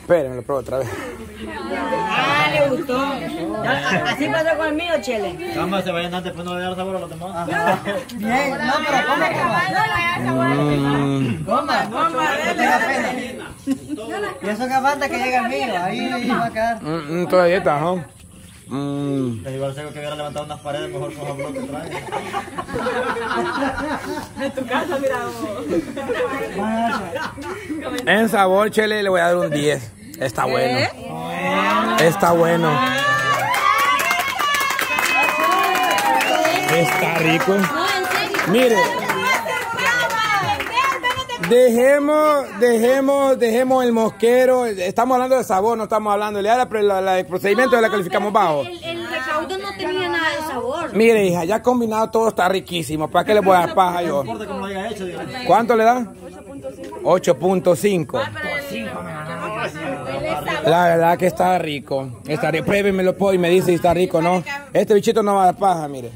Espérenme, lo pruebo otra vez. Ah, le gustó. Así pasó con el mío, Chele. Cama, se vayan antes, pues no le dar sabor a los demás. Bien, no, pero coma, Mm, coma. Coma, coma, pena. Y eso que falta que llegue el mío, ahí va a quedar. mm, mm, todavía está, ¿no? Mm, Es igual seco que hubiera levantado unas paredes, mejor con los bloques trae. en sabor, chele, le voy a dar un 10. Está bueno. Está bueno. Está rico. Mire. Dejemos, dejemos, dejemos el mosquero. Estamos hablando de sabor, no estamos hablando. Le da la, la- la- el procedimiento la calificamos bajo. El, el recaudo no tenía nada de sabor. Mire, hija, ya combinado todo está riquísimo. ¿Para qué le voy a dar paja yo? No no. ¿Cuánto le da? 8.5. La verdad que está rico. Está rico. Pruébemelo po, y me dice si está rico o no. Este bichito no va a dar paja, mire.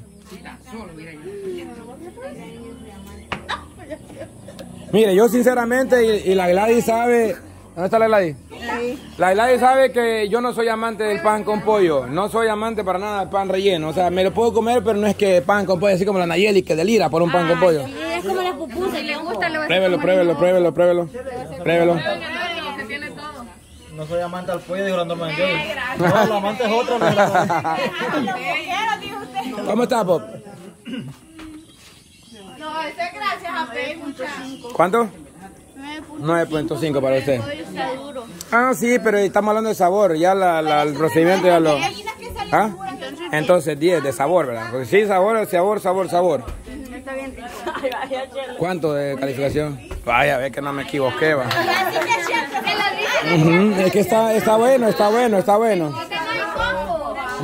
Mire, yo sinceramente, y, y la Gladys sabe... ¿Dónde está la Gladys? La Gladys sabe que yo no soy amante del pan con pollo. No soy amante para nada del pan relleno. O sea, me lo puedo comer, pero no es que pan con pollo, así como la Nayeli que delira por un pan con pollo. Y es como la pupusa. le gusta, le Pruébelo, pruébelo, pruébelo, pruébelo. Pruébelo. No soy amante al pollo, dijo la norma de Joey. No, la amante es. ¿verdad? ¿Cómo está, Pop? No, eso es gracias a Facebook. ¿Cuánto? 9.5 para usted. Ah, sí, pero estamos hablando de sabor. Ya la, la- el procedimiento ya lo... ¿Ah? Entonces 10 de sabor, ¿verdad? Porque sí, sabor, sabor, sabor, sabor. ¿Cuánto de calificación? Vaya, ve que no me equivoqué, va. Ujú, Es que está, está bueno, está bueno, está bueno.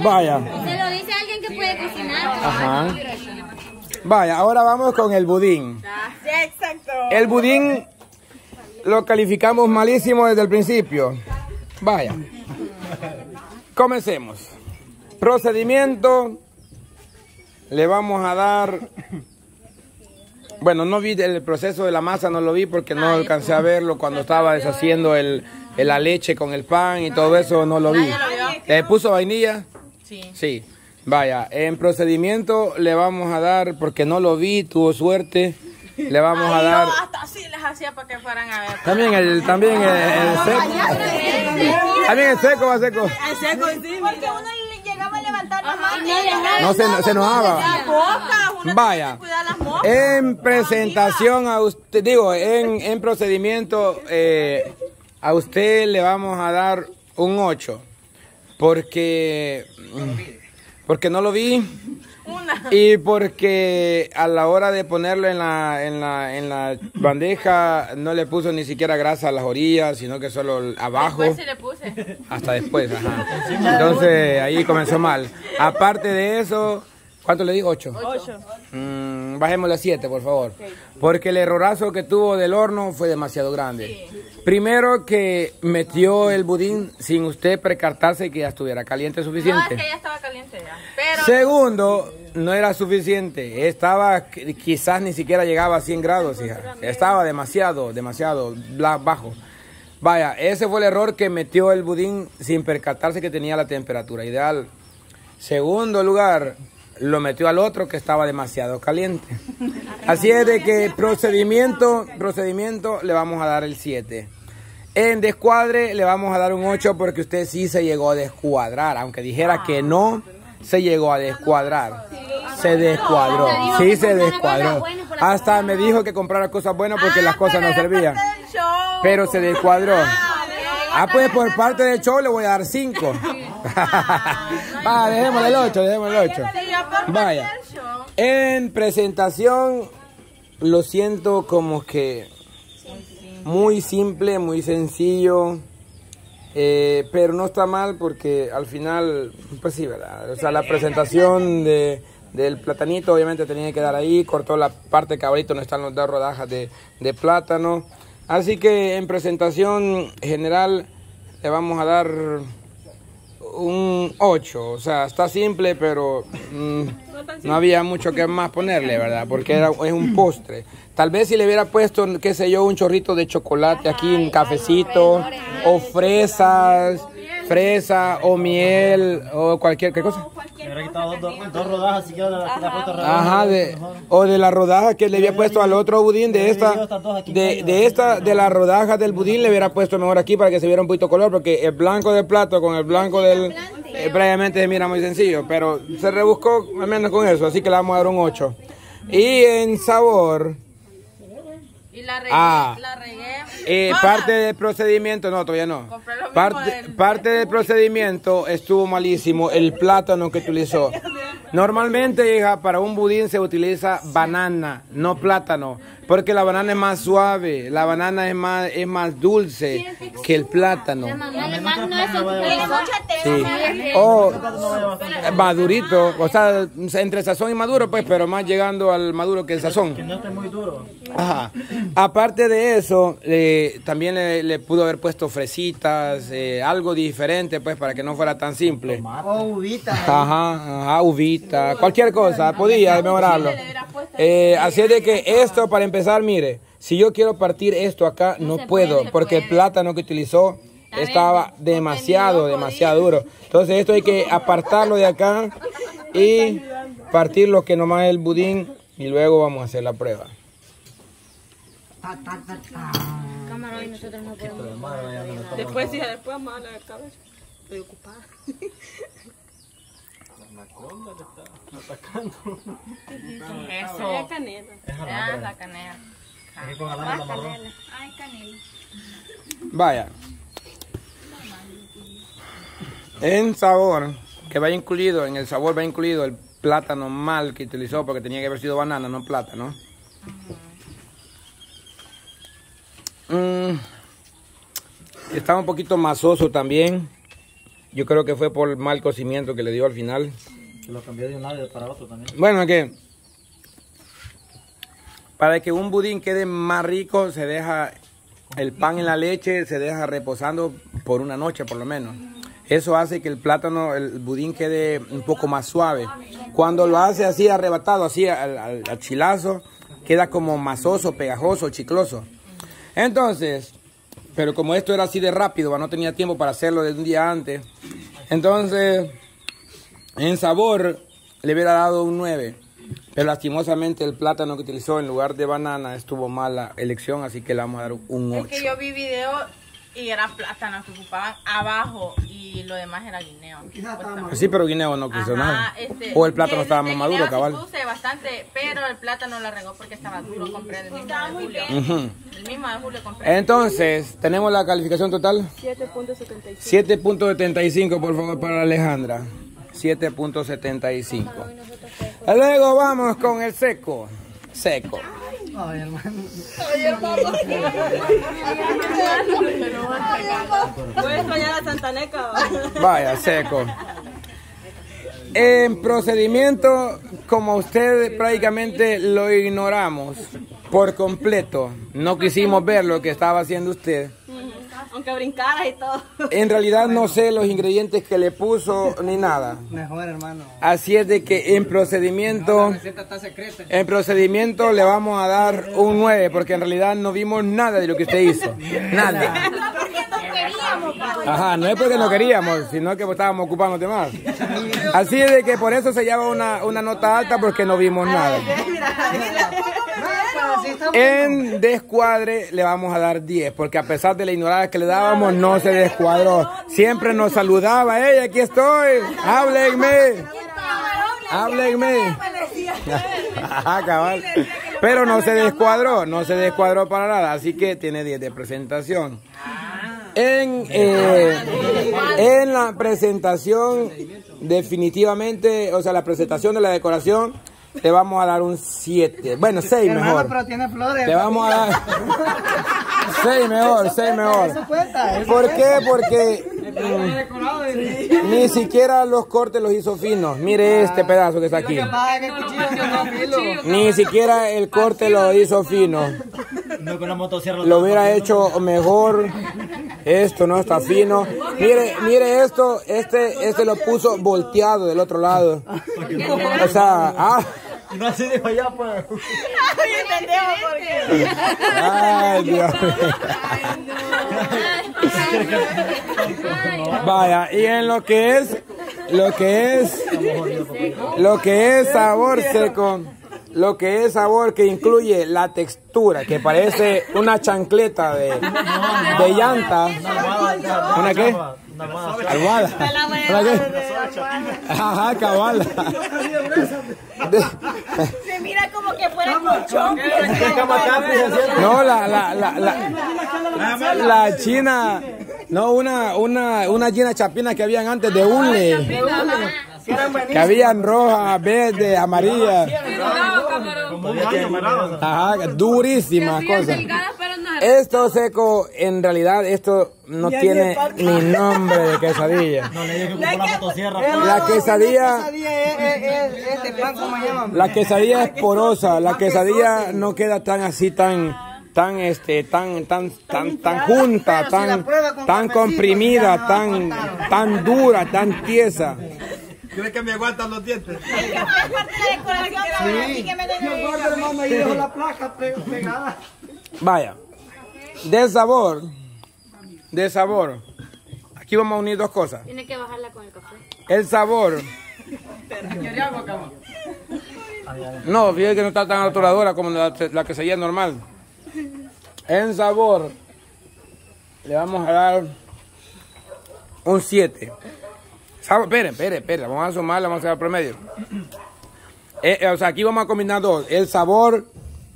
Vaya. Se lo dice alguien que puede cocinar. Ajá. Vaya, ahora vamos con el budín. exacto. El budín lo calificamos malísimo desde el principio. Vaya. Comencemos. Procedimiento. Le vamos a dar... Bueno, no vi el proceso de la masa, no lo vi porque no alcancé a verlo cuando estaba deshaciendo el, el- la leche con el pan y todo eso, no lo vi. ¿Le puso vainilla? Sí. Sí. Vaya, en procedimiento le vamos a dar, porque no lo vi, tuvo suerte, le vamos a dar... hasta así les hacía para que fueran a ver. También el, también el, el seco. También el seco va seco. Porque uno le llegaba a levantar la mano. No se, se enojaba. Vaya. las. En presentación a usted, digo, en, en procedimiento, eh, a usted le vamos a dar un 8. Porque, porque no lo vi. Y porque a la hora de ponerlo en la, en, la, en la bandeja no le puso ni siquiera grasa a las orillas, sino que solo abajo. Después sí le puse. Hasta después, ajá. Entonces ahí comenzó mal. Aparte de eso, ¿cuánto le digo? Ocho. Ocho. Mm, bajémosle a siete, por favor. Porque el errorazo que tuvo del horno fue demasiado grande. Primero que metió el budín sin usted percatarse que ya estuviera caliente No, suficiente. es que ya estaba caliente ya. Pero Segundo, no era suficiente. Estaba, qu- quizás ni siquiera llegaba a 100 grados, hija. Estaba demasiado, demasiado bajo. Vaya, ese fue el error que metió el budín sin percatarse que tenía la temperatura ideal. Segundo lugar, lo metió al otro que estaba demasiado caliente. Así es de que procedimiento, procedimiento le vamos a dar el 7. En descuadre le vamos a dar un 8 porque usted sí se llegó a descuadrar, aunque dijera que no, se llegó a descuadrar. Se descuadró, sí se descuadró. Hasta me dijo que comprara cosas buenas porque las cosas no servían. Pero se descuadró. Ah, pues por parte del show le voy a dar 5. Va, dejémosle el 8, dejémosle el 8. Vaya. En presentación, lo siento como que muy simple, muy sencillo. eh, pero no está mal porque al final, pues sí, ¿verdad? O sea, la presentación de, del platanito obviamente tenía que dar ahí, cortó la parte que ahorita no están las dos rodajas de, de plátano. Así que en presentación general le vamos a dar un 8. O sea, está simple, pero mm, no había mucho que más ponerle, ¿verdad? Porque era, es un postre. Tal vez si le hubiera puesto, qué sé yo, un chorrito de chocolate aquí, un cafecito, o fresas, fresa, o miel, o cualquier ¿qué cosa. Me hubiera quitado dos, dos, dos rodajas si quiero la, la puesto rodajas. Ajá, de, o de la rodaja que le había puesto al otro budín de esta, de, de esta, de la rodaja del budín le hubiera puesto mejor aquí para que se viera un poquito color, porque el blanco del plato con el blanco del, eh, previamente se mira muy sencillo, pero se rebuscó al menos con eso, así que le vamos a dar un 8. Y en sabor, Y la regué, Ah. la. Eh, parte del procedimiento, no, todavía no. Parte, del- parte del procedimiento estuvo malísimo el plátano que utilizó. Normalmente, hija, para un budín se utiliza banana, no plátano, porque la banana es más suave, la banana es más, es más dulce que el plátano. Sí. O madurito, o sea, entre sazón y maduro, pues, pero más llegando al maduro que el sazón. Que no esté muy duro. Ajá. Aparte de eso, eh, también le, le pudo haber puesto fresitas, eh, algo diferente, pues, para que no fuera tan simple. O uvitas. Ajá, ajá, cualquier cosa, podía mejorarlo. Eh, así es de que esto, para empezar, mire, si yo quiero partir esto acá, no puedo, porque el plátano que utilizó estaba demasiado, demasiado duro. Entonces esto hay que apartarlo de acá y partir lo que nomás es el budín y luego vamos a hacer la prueba. Cámara, y nosotros no podemos. Después, hija, después vamos a la cabeza. Estoy ocupada. Eso. Es canela. Ah, la canela. Aquí con alambre la amarró. Ay, canela. Vaya. En sabor, que va incluido, en el sabor va incluido el plátano mal que utilizó porque tenía que haber sido banana, no plátano. Mm, estaba un poquito masoso también. Yo creo que fue por el mal cocimiento que le dio al final. Que lo cambié de un lado para otro también. Bueno, que para que un budín quede más rico, se deja el pan en la leche, se deja reposando por una noche por lo menos. Eso hace que el plátano, el budín quede un poco más suave. Cuando lo hace así arrebatado, así al, al- al chilazo, queda como masoso, pegajoso, chicloso. Entonces, pero como esto era así de rápido, no tenía tiempo para hacerlo desde un día antes. Entonces, en sabor le hubiera dado un 9. Pero lastimosamente el plátano que utilizó en lugar de banana estuvo mala elección, así que le vamos a dar un Es 8. que yo vi video y era plátano que ocupaban abajo y lo demás era guineo. Sí, pero guineo no quiso Ajá, nada. este, o el plátano el estaba más maduro, cabal. puse bastante, pero el plátano la regó porque estaba duro. Compré del mismo de julio. Ujú. El mismo de julio compré. Entonces, tenemos la calificación total. 7.75. 7.75, por favor, para Alejandra. 7.75. Luego vamos con el seco. Seco. Ay, hermano. Voy a extrañar a Santaneca. Vaya, seco. En procedimiento, como usted prácticamente lo ignoramos por completo, no quisimos ver lo que estaba haciendo usted. Aunque brincaras y todo. En realidad no sé los ingredientes que le puso ni nada. Mejor, hermano. Así es de que en procedimiento, en procedimiento le vamos a dar un 9 porque en realidad no vimos nada de lo que usted hizo. Nada. Ajá, no es porque no queríamos, sino que estábamos ocupándonos de más. Así es de que por eso se lleva una, una nota alta porque no vimos nada. En descuadre le vamos a dar 10, porque a pesar de la ignorada que le dábamos, no se descuadró. Siempre nos saludaba, hey, aquí estoy, háblenme, háblenme. Cabal. Pero no se descuadró, no se descuadró para nada, así que tiene 10 de presentación. En, eh, en la presentación, definitivamente, o sea, la presentación de la decoración, le vamos a dar un 7. Bueno, 6 Hermano, mejor. pero tiene flores. Le vamos a dar 6 mejor, 6 mejor. Eso cuenta. Eso ¿Por qué? Porque ni siquiera los cortes los hizo finos. Mire este pedazo que está aquí. Filo. Ni siquiera el corte lo hizo fino. No con la motosierra. Lo hubiera hecho mejor. Esto no está fino. Mire, mire esto, este, este lo puso volteado del otro lado. O sea, ah, No así dijo allá, pues. Ay, entendemos por qué. ay, Dios mío. Vaya, y en lo que es, lo que es, lo que es sabor seco, lo que es sabor que incluye la textura, que parece una chancleta de, de llanta. ¿Una qué? Almohada. ¿Una qué? Ajá, cabal. Se mira como que fuera colchón. ¿Qué cama camping se siente? No, la, la, la, la, la china, no, una, una, una china chapina que habían antes de Unle, que habían roja, verde, amarilla, Como un año, ¿verdad? ajá, durísimas cosas. Esto seco, en realidad, esto no tiene ni nombre de quesadilla. No le dije que la motosierra. La quesadilla, Quesadilla es, es, es, pan, ¿cómo se llama? la quesadilla es porosa, la quesadilla no queda tan así, tan, tan, este, tan, tan, tan, tan junta, tan, tan comprimida, tan, tan dura, tan tiesa. ¿Crees que me aguantan los dientes? Es que fue parte de la decoración. Así que me debe hermano ahí dejó la placa pe- pegada. Vaya, de sabor, de sabor. Aquí vamos a unir dos cosas. Tiene que bajarla con el café. El sabor. No, fíjate que no está tan atoradora como la, la que sería normal. En sabor, le vamos a dar un 7. Esperen, esperen, esperen, vamos a sumarle, vamos a hacer el promedio. Eh, eh, o sea, aquí vamos a combinar dos, el sabor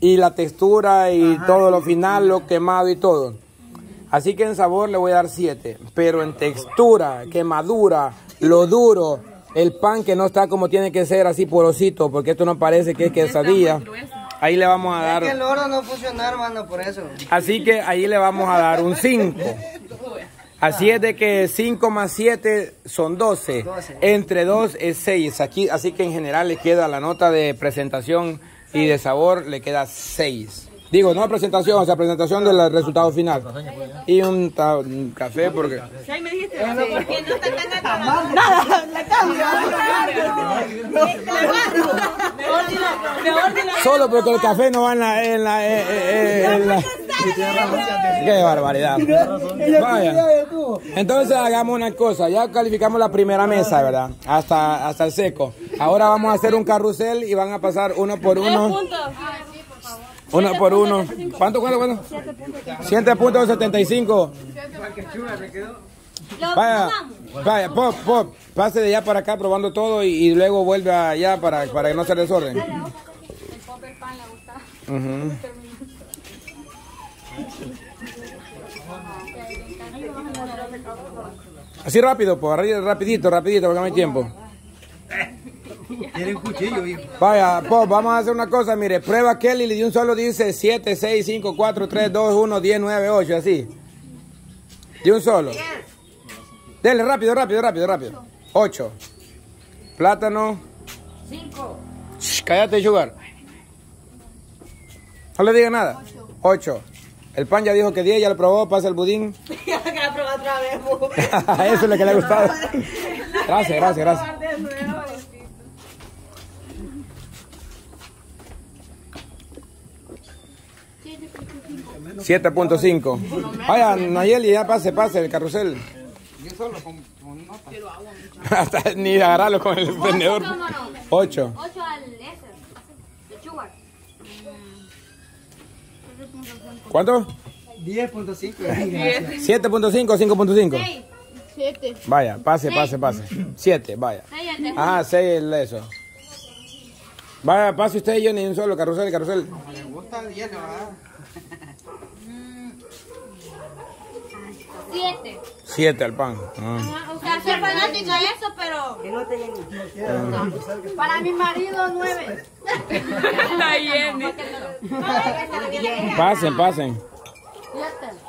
y la textura y todo lo final, lo quemado y todo. Así que en sabor le voy a dar 7, pero en textura, quemadura, lo duro, el pan que no está como tiene que ser así porosito, porque esto no parece que es quesadilla. Ahí le vamos a Es que el dar, oro no funciona, hermano, por eso. así que ahí le vamos a dar un 5. Así es de que 5 más 7 son 12. Entre 2 es 6. Aquí, así que en general le queda la nota de presentación y de sabor, le queda 6. Digo, no presentación, o sea, presentación del resultado final. Y un, ta- un café porque... ¿Qué no está atrás? Nada, la cambio. Solo porque el café no va en la... En la, eh, eh, en la- Qué barbaridad. Vaya. Entonces hagamos una cosa, ya calificamos la primera mesa, ¿verdad? Hasta, hasta el seco. Ahora vamos a hacer un carrusel y van a pasar uno por uno. Uno por uno. ¿Cuánto, cuánto, cuánto? 7.75. Vaya, vaya, pop, pop, pase de allá para acá probando todo y, y luego vuelve allá para, para que no se desorden. Ujú. Así rápido, pues, rapidito, rapidito, porque no hay tiempo. Tiene un cuchillo, hijo. Vaya, Pop, vamos a hacer una cosa, mire, prueba Kelly y de un solo dice 7, 6, 5, 4, 3, 2, 1, 10, 9, 8, así. De un solo. Dele, rápido, rápido, rápido, rápido. 8. Plátano. 5. Cállate, Sugar. No le diga nada. 8. El pan ya dijo que 10, ya lo probó, pasa el budín. Ya que la probé otra vez. Eso es lo que le ha gustado. Gracias, gracias, gracias. 7.5. Vaya, Nayeli, ya pase, pase el carrusel. Hasta ni agarrarlo con el vendedor. 8. 8 al ese. De sugar. ¿Cuánto? 10.5. 7.5 o 5.5. 7. Vaya, pase, pase, pase. 7, vaya. 6 al de Ah, 6 el eso. Vaya, pase usted, Johnny, un solo carrusel, carrusel. Me gusta el hielo, ¿verdad? 7. 7 al pan. Ah. O sea, soy fanática de eso, pero. Que no tengan Para mi marido, 9. Pasen, pasen. 7.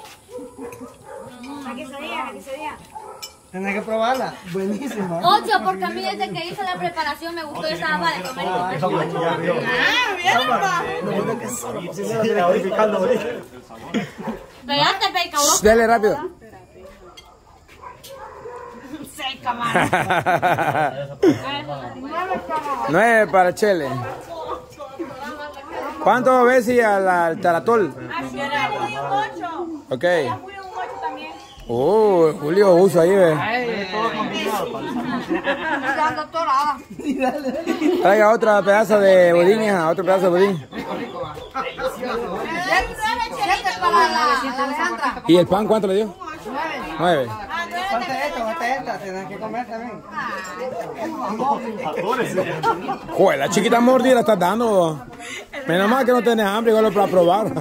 Tienes que probarla. Buenísima. 8 porque a mí desde que hice la preparación me gustó esa agua de comer. Ah, peca, vos. Dele rápido. 8. 8 al eso. 8. Vaya, pase, pase, pase. 7. 7.5, 5.5. 8 al ese. 5.5. 5.5. Pegate, peca, vos. Nueve para Chele. ¿Cuánto ves y al, al taratol? Ok. Uh, Julio usa ahí, ve. Traiga otra pedazo de budín, hija, otro pedazo de budín. ¿Y el pan cuánto le dio? Nueve. Ponte esto, ponte esta, tienes que comer también. Joder, la chiquita mordida la estás dando. Menos mal que no tienes hambre, igual para probar.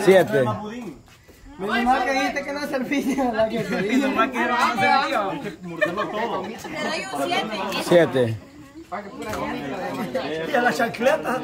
Siete. Menos mal que dijiste que no servía la que quería. Siete. Y a la chancleta.